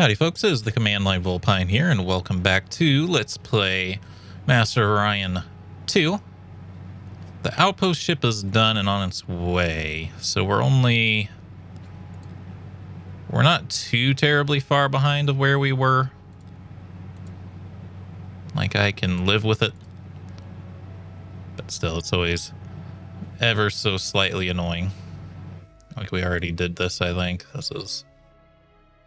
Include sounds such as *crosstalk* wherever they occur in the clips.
Howdy folks, it is the Command Line Vulpine here, and welcome back to Let's Play Master Orion 2. The outpost ship is done and on its way, so we're only... We're not too terribly far behind of where we were. Like, I can live with it. But still, it's always ever so slightly annoying. Like, we already did this, I think. This is...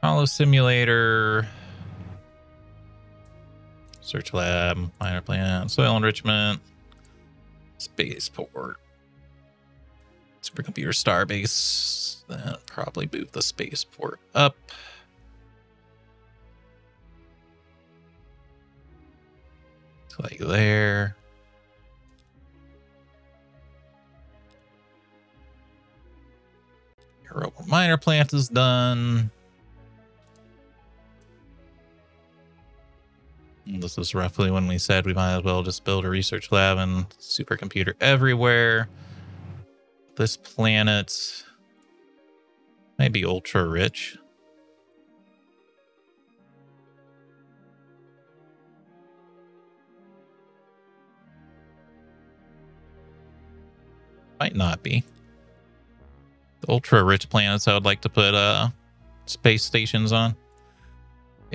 Holo Simulator, Search Lab, Minor Plant, Soil Enrichment, Spaceport, Supercomputer Starbase. Then probably move the Spaceport up. Like there. Europa Minor Plant is done. This is roughly when we said we might as well just build a research lab and supercomputer everywhere. This planet might be ultra rich. Might not be. The ultra rich planets I would like to put uh space stations on.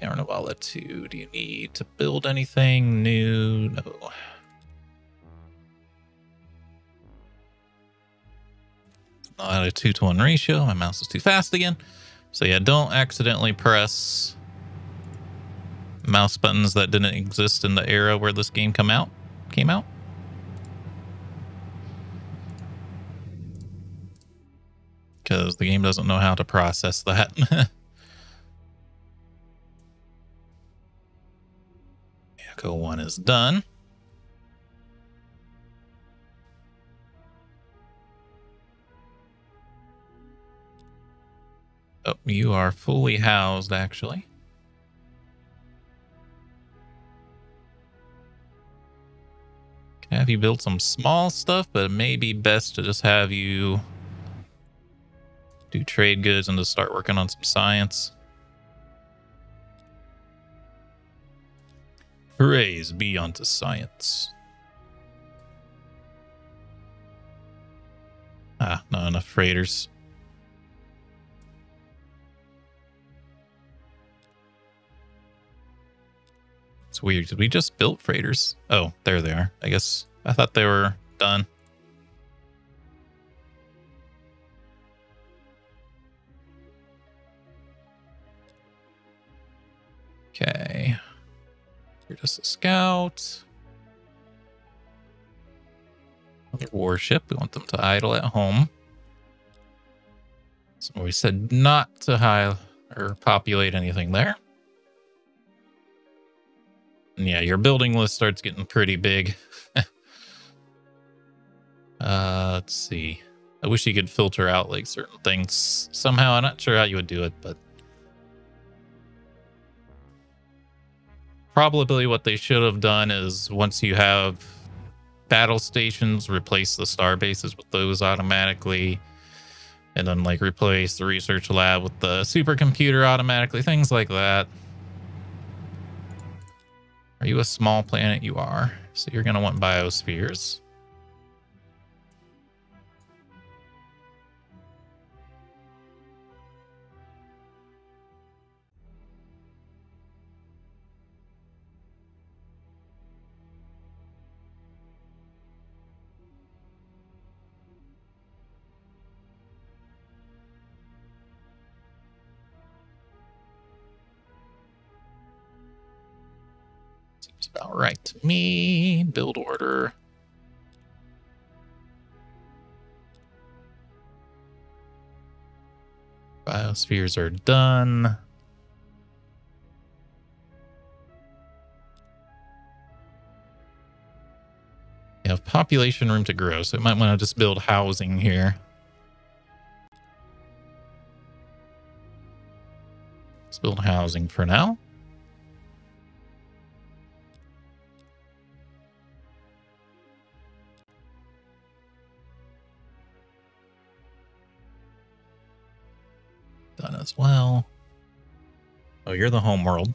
Yarnawala 2. Do you need to build anything new? No. Not a 2 to 1 ratio. My mouse is too fast again. So yeah, don't accidentally press mouse buttons that didn't exist in the era where this game come out came out. Because the game doesn't know how to process that. *laughs* Echo 1 is done. Oh, you are fully housed, actually. Can have you build some small stuff, but it may be best to just have you do trade goods and to start working on some science. Praise be unto science. Ah, not enough freighters. It's weird. Did we just build freighters? Oh, there they are. I guess I thought they were done. A scout. Another warship. We want them to idle at home. So we said not to high or populate anything there. And yeah, your building list starts getting pretty big. *laughs* uh, let's see. I wish you could filter out like certain things somehow. I'm not sure how you would do it, but probably what they should have done is once you have battle stations, replace the star bases with those automatically, and then like replace the research lab with the supercomputer automatically, things like that. Are you a small planet? You are. So you're going to want biospheres. About right me. Build order. Biospheres are done. You have population room to grow, so it might want to just build housing here. Let's build housing for now. Well. Oh, you're the homeworld.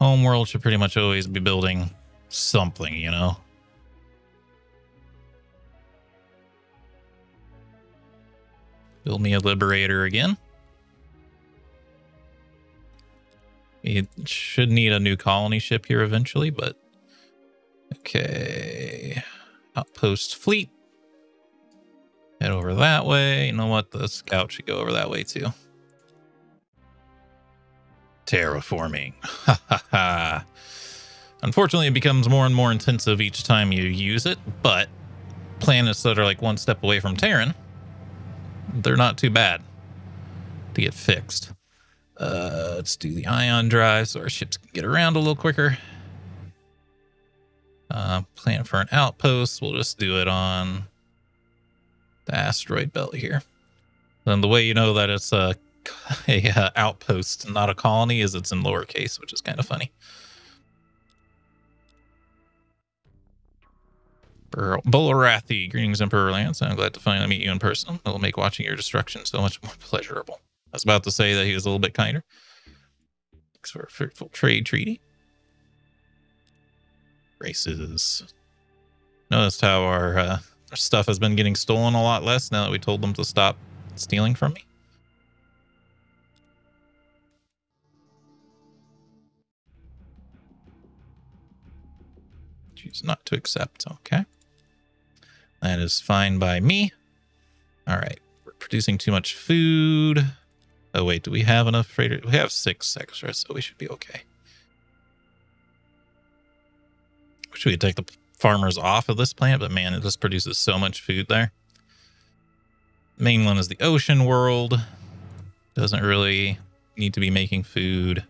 Homeworld should pretty much always be building something, you know? Build me a liberator again. It should need a new colony ship here eventually, but okay. Outpost fleet. Head over that way. You know what? The scout should go over that way too. Terraforming. Unfortunately, it becomes more and more intensive each time you use it, but planets that are like one step away from Terran, they're not too bad to get fixed. Uh, let's do the ion drive so our ships can get around a little quicker. Uh, plan for an outpost. We'll just do it on the asteroid belt here. And the way you know that it's a, *laughs* a uh, outpost, not a colony, is it's in lowercase, which is kind of funny. Bulrathi, greetings, Emperor Lance. I'm glad to finally meet you in person. It'll make watching your destruction so much more *laughs* pleasurable. I was about to say that he was a little bit kinder. Thanks for a fruitful trade treaty. Races. Noticed how our, uh, stuff has been getting stolen a lot less now that we told them to stop stealing from me. Choose not to accept. Okay. That is fine by me. All right. We're producing too much food. Oh, wait. Do we have enough freighter? We have six extras, so we should be okay. Wish we take the farmers off of this plant, but man, it just produces so much food there. Main one is the ocean world. Doesn't really need to be making food.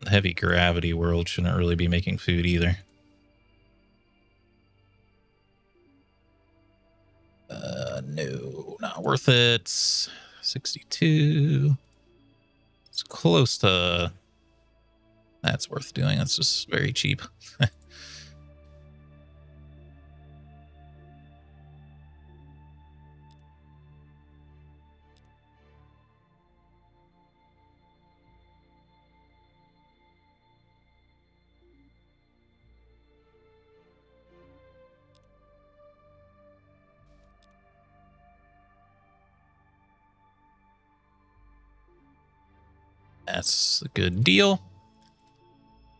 The heavy gravity world shouldn't really be making food either. Uh, no, not worth it. 62. It's close to... That's worth doing. That's just very cheap. *laughs* That's a good deal.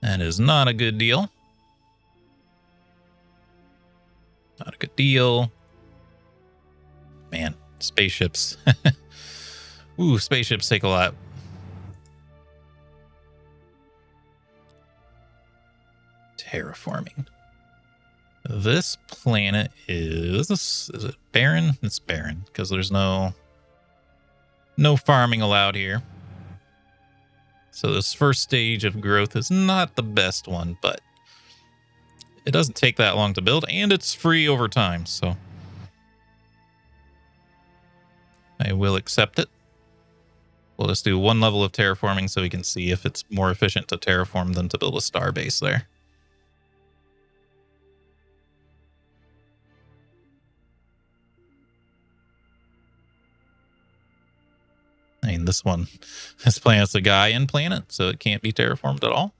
That is not a good deal. Not a good deal. Man, spaceships. *laughs* Ooh, spaceships take a lot. Terraforming. This planet is is it barren? It's barren because there's no no farming allowed here. So this first stage of growth is not the best one, but it doesn't take that long to build and it's free over time. So I will accept it. We'll just do one level of terraforming so we can see if it's more efficient to terraform than to build a star base there. This one, *laughs* this planet's a Gaian planet, so it can't be terraformed at all.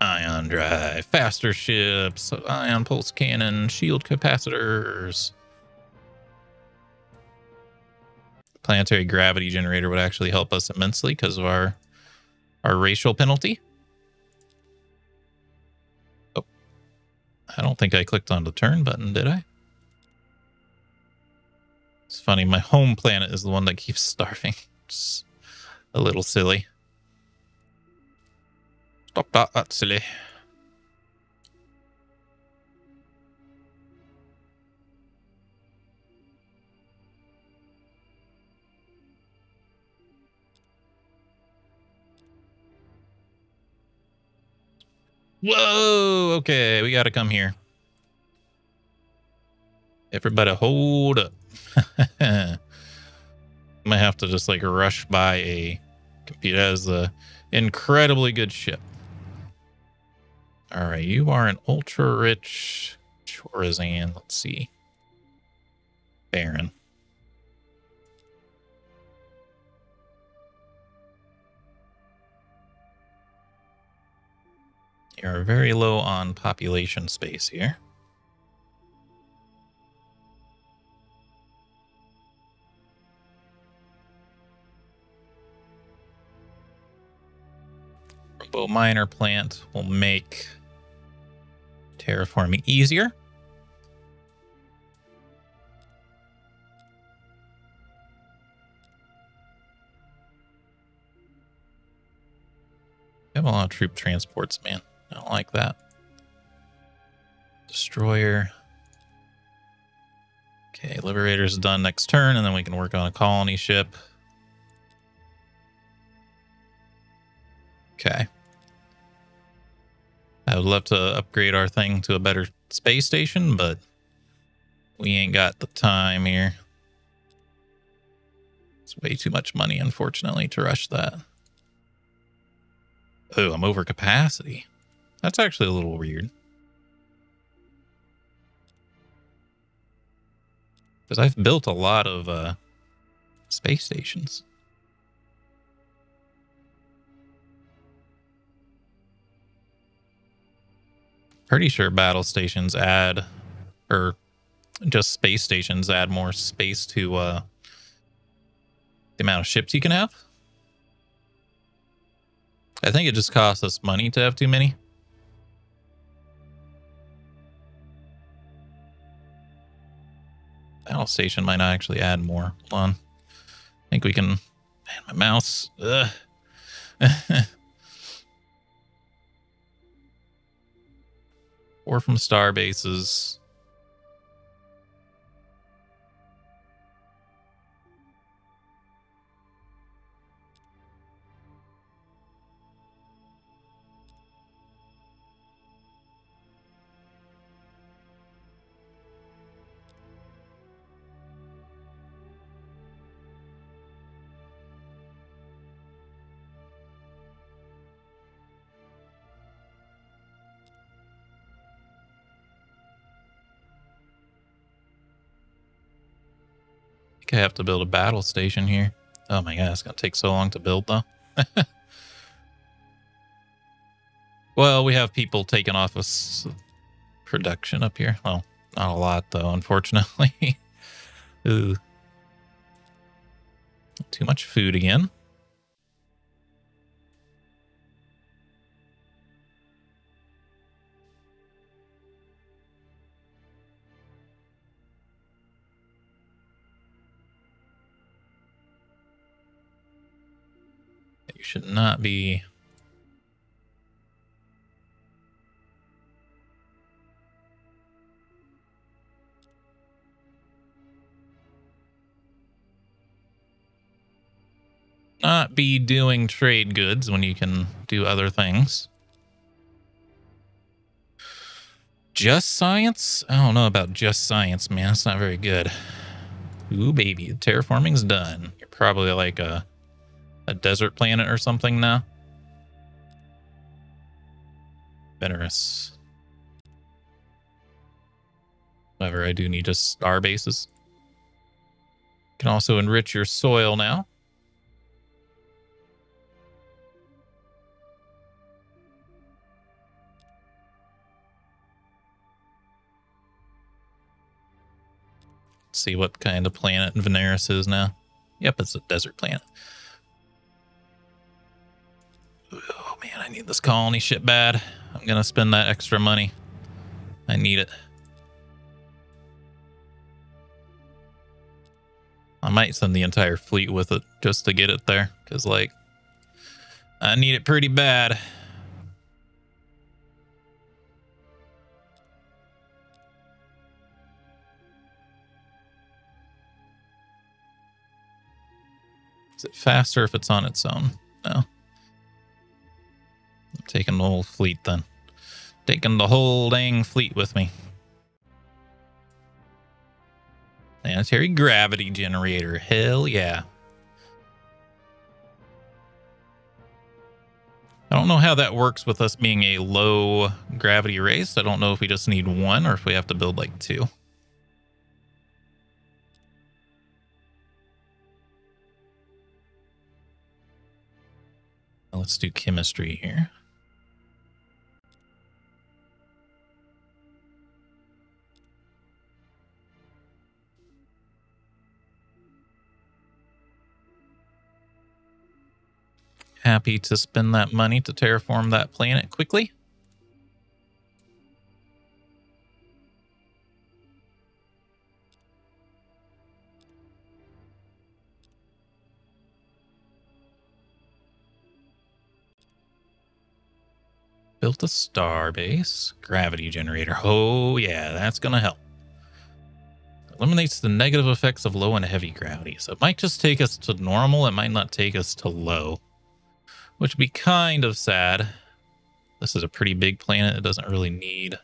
Ion drive, faster ships, ion pulse cannon, shield capacitors. Planetary gravity generator would actually help us immensely because of our our racial penalty. Oh, I don't think I clicked on the turn button, did I? It's funny, my home planet is the one that keeps starving. *laughs* It's a little silly. Stop that, that's silly. Whoa, okay, we gotta come here. Everybody hold up. I *laughs* might have to just like rush by a compete as a incredibly good ship. All right, you are an ultra rich Chorazan. Let's see. Barren. You're very low on population space here. Robo miner plant will make terraforming easier. have a lot of troop transports, man. I don't like that. Destroyer. Okay, Liberator's done next turn, and then we can work on a colony ship. Okay. I would love to upgrade our thing to a better space station, but we ain't got the time here. It's way too much money, unfortunately, to rush that. Oh, I'm over capacity. That's actually a little weird. Because I've built a lot of uh, space stations. Pretty sure battle stations add, or just space stations add more space to uh, the amount of ships you can have. I think it just costs us money to have too many. Battle station might not actually add more. Hold on. I think we can. Man, my mouse. *laughs* or from star bases. I have to build a battle station here. Oh my god, it's gonna take so long to build though. *laughs* well, we have people taking off us production up here. Well, not a lot though, unfortunately. *laughs* Ooh. Too much food again. Should not be... Not be doing trade goods when you can do other things. Just science? I don't know about just science, man. It's not very good. Ooh, baby. Terraforming's done. You're probably like a a desert planet or something now. Veneris. However, I do need just star bases. Can also enrich your soil now. Let's see what kind of planet Veneris is now. Yep, it's a desert planet. Oh man, I need this colony ship bad. I'm gonna spend that extra money. I need it. I might send the entire fleet with it just to get it there. Because, like, I need it pretty bad. Is it faster if it's on its own? No. Taking the whole fleet then. Taking the whole dang fleet with me. Planetary gravity generator. Hell yeah. I don't know how that works with us being a low gravity race. I don't know if we just need one or if we have to build like two. Let's do chemistry here. Happy to spend that money to terraform that planet quickly. Built a star base. Gravity generator. Oh, yeah, that's going to help. Eliminates the negative effects of low and heavy gravity. So it might just take us to normal. It might not take us to low, which would be kind of sad. This is a pretty big planet. It doesn't really need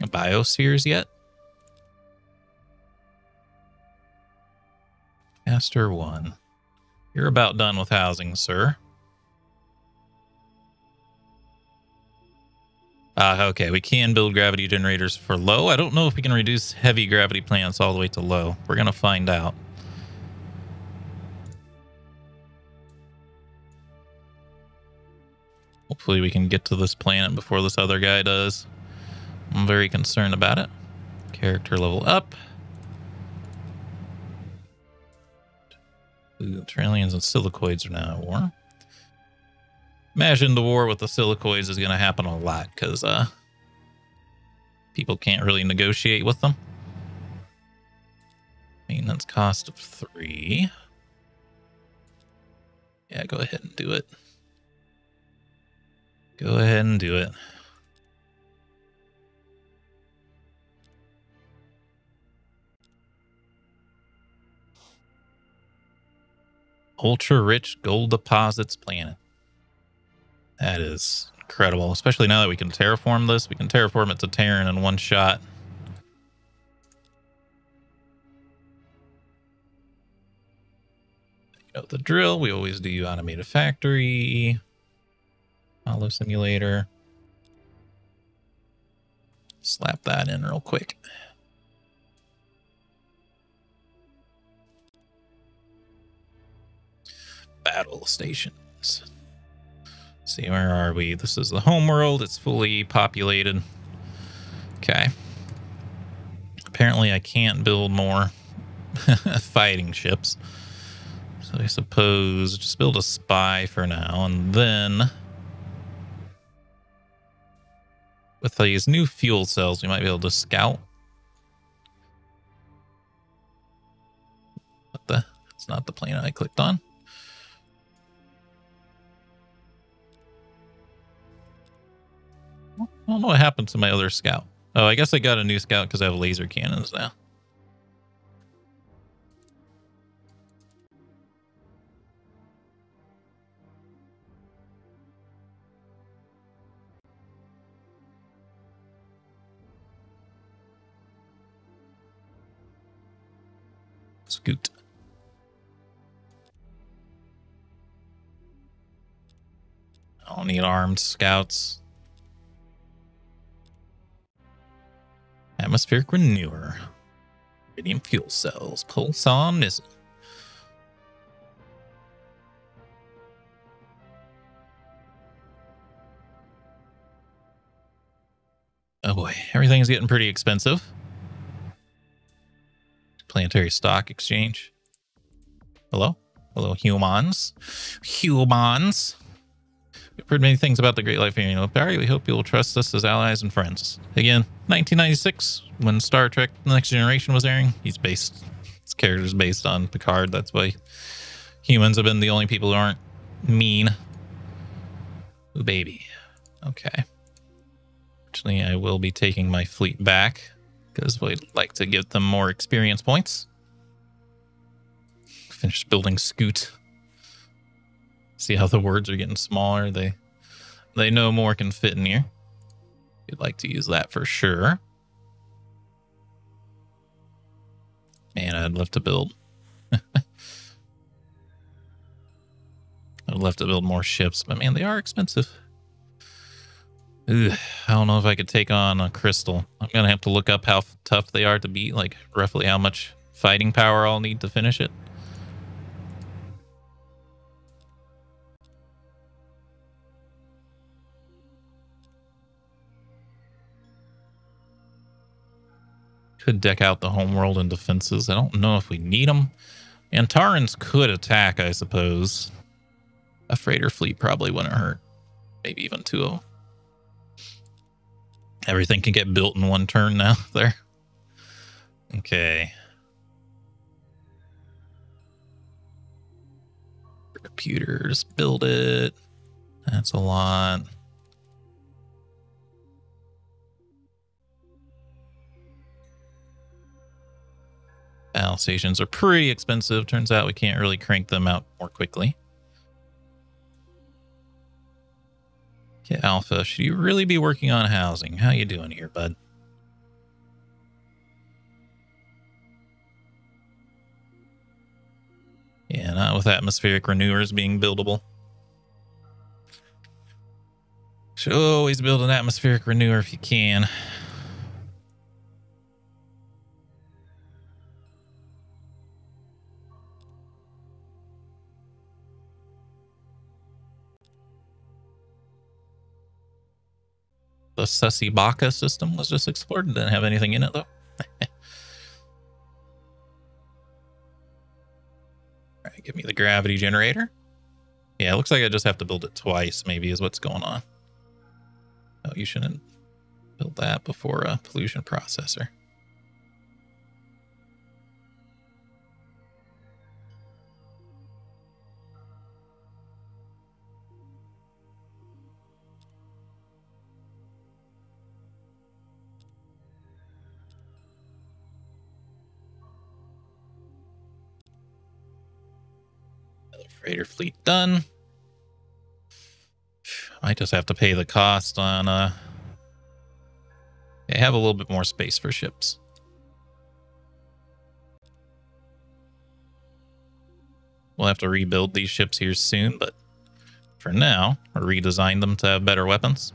biospheres yet. Master 1. You're about done with housing, sir. Uh, okay, we can build gravity generators for low. I don't know if we can reduce heavy gravity plants all the way to low. We're going to find out. Hopefully we can get to this planet before this other guy does. I'm very concerned about it. Character level up. The Trilarians and silicoids are now at war imagine the war with the silicoids is going to happen a lot because uh, people can't really negotiate with them. Maintenance cost of three. Yeah, go ahead and do it. Go ahead and do it. Ultra rich gold deposits planet. That is incredible, especially now that we can terraform this. We can terraform it to Terran in one shot. The drill, we always do you automated factory, holo simulator. Slap that in real quick. Battle stations see, where are we? This is the home world. It's fully populated. Okay. Apparently, I can't build more *laughs* fighting ships. So I suppose just build a spy for now, and then with these new fuel cells, we might be able to scout. What the? It's not the plane I clicked on. I don't know what happened to my other scout. Oh, I guess I got a new scout because I have laser cannons now. I don't need armed scouts. Atmospheric renewer. Radium fuel cells. Pulsar missile. Oh boy, everything's getting pretty expensive. Planetary stock exchange. Hello? Hello, humans. Humans. We've heard many things about the Great Life Annual. Barry, we hope you will trust us as allies and friends. Again, 1996, when Star Trek The Next Generation was airing, he's based, his character's based on Picard. That's why humans have been the only people who aren't mean. Ooh, baby. Okay. Actually, I will be taking my fleet back because we'd like to give them more experience points. Finish building Scoot. See how the words are getting smaller? They they know more can fit in here. You'd like to use that for sure. Man, I'd love to build. *laughs* I'd love to build more ships, but man, they are expensive. Ugh, I don't know if I could take on a crystal. I'm gonna have to look up how tough they are to beat, like roughly how much fighting power I'll need to finish it. Could deck out the homeworld and defenses. I don't know if we need them. Antarans could attack, I suppose. A freighter fleet probably wouldn't hurt. Maybe even two of them. Everything can get built in one turn now *laughs* there. Okay. Computers, build it. That's a lot. Battle stations are pretty expensive. Turns out we can't really crank them out more quickly. Okay, Alpha, should you really be working on housing? How you doing here, bud? Yeah, not with atmospheric renewers being buildable. Should always build an atmospheric renewer if you can. The Sussy Baka system was just explored. Didn't have anything in it though. *laughs* All right, give me the gravity generator. Yeah, it looks like I just have to build it twice, maybe, is what's going on. Oh, you shouldn't build that before a pollution processor. Freighter fleet done. Might just have to pay the cost on uh they have a little bit more space for ships. We'll have to rebuild these ships here soon, but for now, redesign them to have better weapons.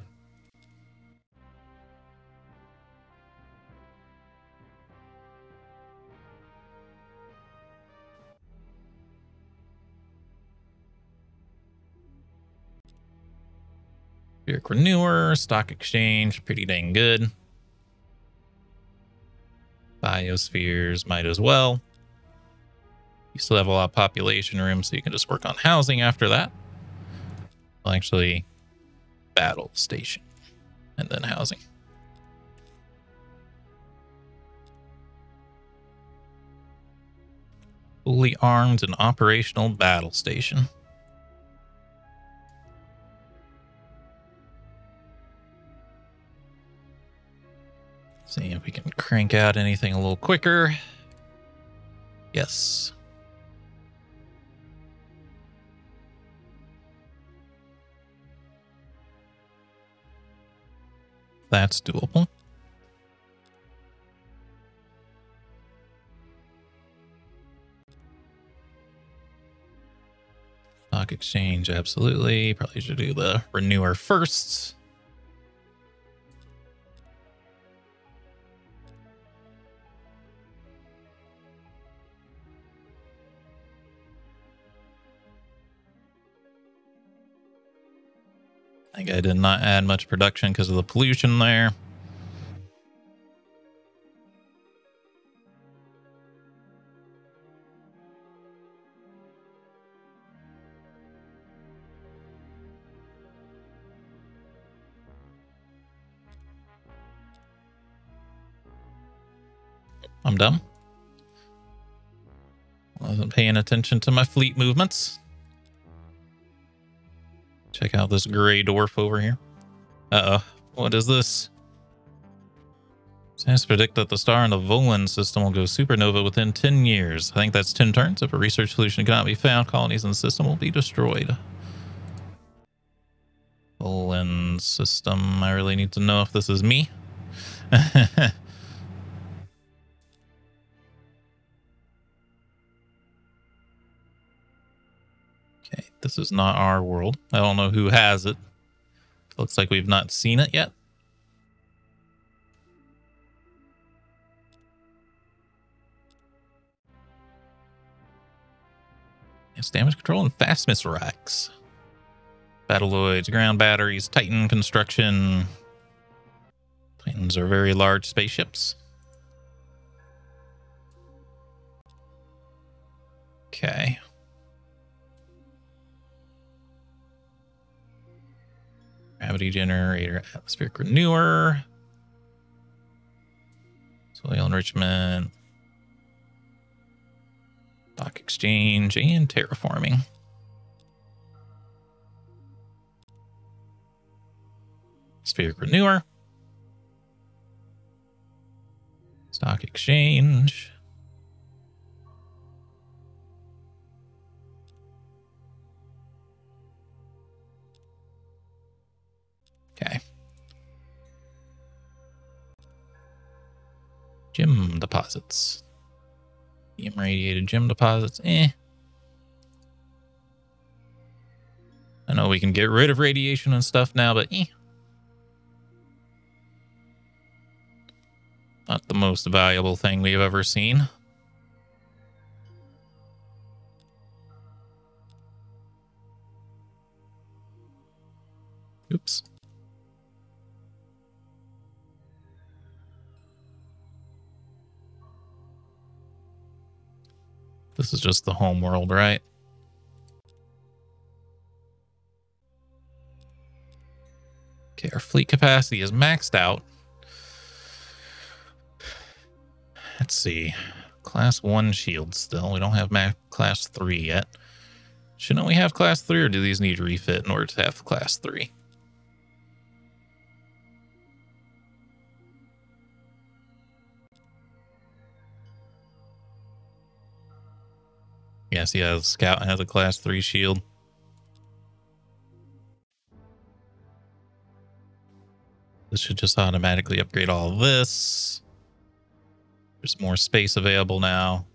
Renewer, Stock Exchange, pretty dang good. Biospheres might as well. You still have a lot of population room, so you can just work on housing after that. Well, actually, battle station and then housing. Fully armed and operational battle station. See if we can crank out anything a little quicker. Yes. That's doable. Stock exchange, absolutely. Probably should do the renewer first. I did not add much production because of the pollution there. I'm done. Wasn't paying attention to my fleet movements. Check out this gray dwarf over here. Uh-oh. What is this? Scientists predict that the star in the Volan system will go supernova within 10 years. I think that's 10 turns. If a research solution cannot be found, colonies in the system will be destroyed. Volan system. I really need to know if this is me. *laughs* this is not our world. I don't know who has it. Looks like we've not seen it yet. Yes, damage control and fast missile racks. Battloids, ground batteries, Titan construction. Titans are very large spaceships. Okay. Gravity generator, atmospheric renewer, soil enrichment, stock exchange, and terraforming. Spheric renewer. Stock exchange. Gem deposits. Beam radiated gem deposits. Eh. I know we can get rid of radiation and stuff now, but eh. Not the most valuable thing we've ever seen. This is just the home world, right? Okay, our fleet capacity is maxed out. Let's see. Class 1 shields still. We don't have Class 3 yet. Shouldn't we have Class 3 or do these need refit in order to have Class 3? Yes, yeah, the Scout has a Class 3 shield. This should just automatically upgrade all this. There's more space available now.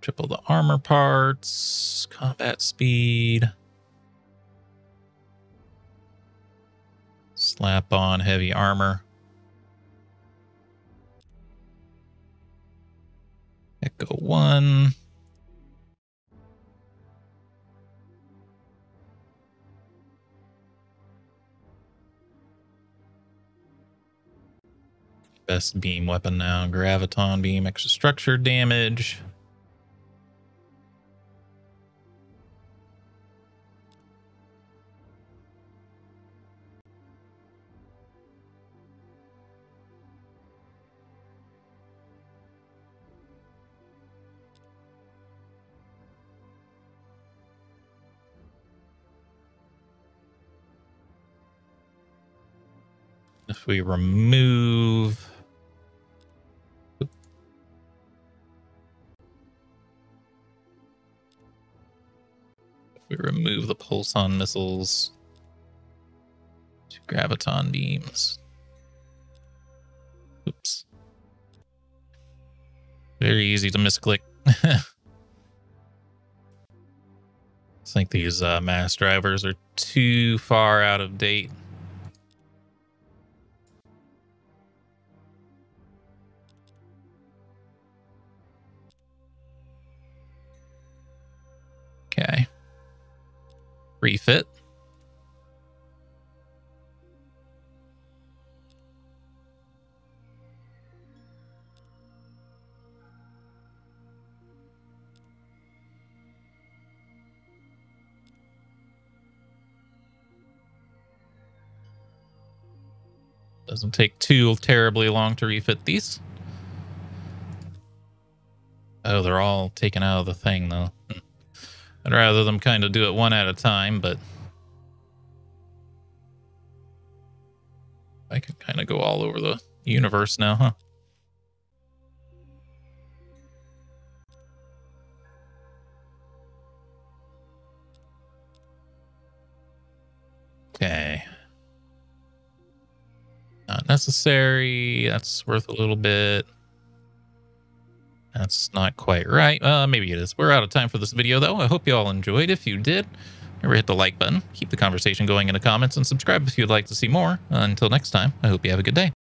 Triple the armor parts, combat speed. Slap on heavy armor. Echo 1. Best beam weapon now. Graviton beam, extra structure damage. We remove we remove the pulsar missiles to graviton beams. Oops. Very easy to misclick. *laughs* I think these uh, mass drivers are too far out of date. Refit. Doesn't take too terribly long to refit these. Oh, they're all taken out of the thing, though. Hmm. I'd rather them kind of do it one at a time, but I can kind of go all over the universe now, huh? Okay. Not necessary. That's worth a little bit. That's not quite right. Uh, maybe it is. We're out of time for this video, though. I hope you all enjoyed. If you did, remember hit the like button, keep the conversation going in the comments, and subscribe if you'd like to see more. Until next time, I hope you have a good day.